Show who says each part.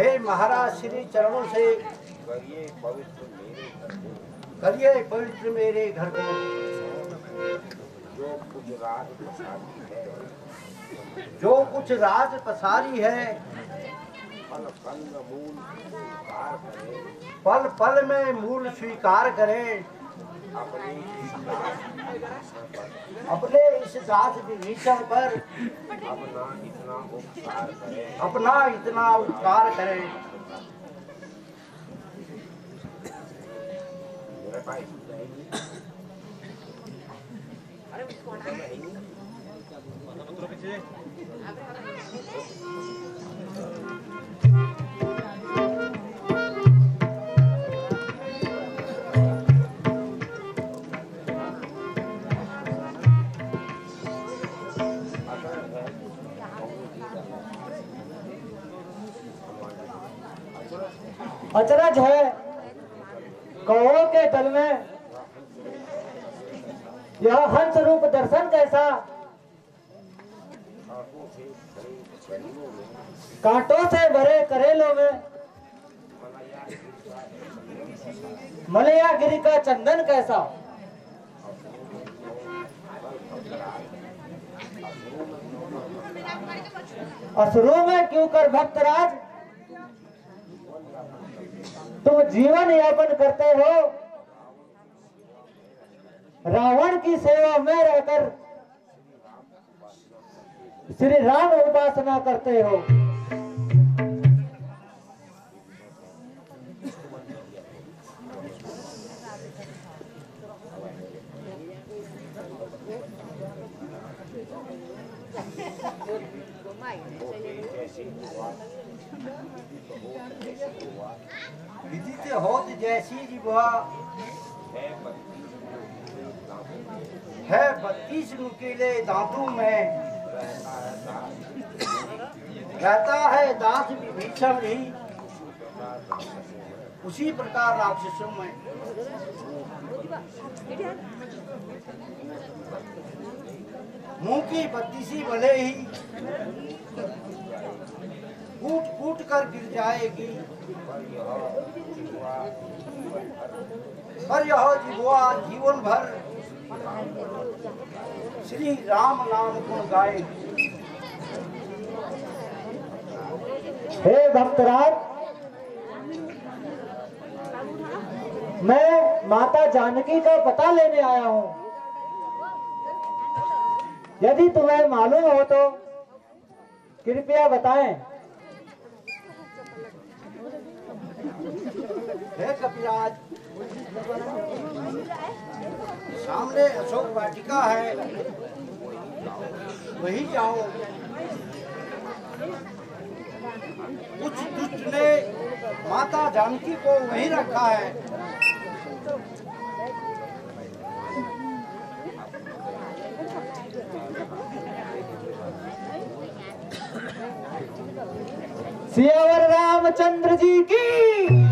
Speaker 1: हे महाराज श्री चरणों से
Speaker 2: करिए पवित्र मेरे घर को। जो कुछ राज प्रसादी है
Speaker 1: जो कुछ राज पसारी है पल पल में मूल स्वीकार करें।
Speaker 2: अपने इस दास पर
Speaker 1: अपने विभीषण पर
Speaker 2: अपना इतना उपकार करें।
Speaker 1: अपना
Speaker 3: अचरज है। कौओं के दल में यह हंस रूप दर्शन कैसा कांटों से भरे करेलों में
Speaker 2: मलया गिरता है
Speaker 3: मलया गिरी का चंदन कैसा। असुरों में क्यों कर भक्तराज? तुम जीवन यापन करते हो। रावण की सेवा में रहकर श्री राम उपासना करते हो
Speaker 2: जैसे हुआ जैसे हुआ
Speaker 1: विधि से होत जैसी जीवा
Speaker 2: है बत्तीस दांतों
Speaker 1: नुकीले दांतों में।
Speaker 2: रहता है दास
Speaker 1: रहता है उसी प्रकार राक्षसों में। मुँह की बत्तीसी भले ही। कूट कूट कर गिर जाएगी।
Speaker 2: पर यह
Speaker 1: जीवा जीवन भर श्री राम नाम गुण गाएगी।
Speaker 3: हे भक्तराज मैं माता जानकी का पता लेने आया हूँ। यदि तुम्हें मालूम हो तो कृपया बताएँ।
Speaker 1: सामने अशोक वाटिका है। वही जाओ। कुछ दुष्ट ने माता जानकी को वहीं रखा है।
Speaker 3: सियावर रामचंद्र जी की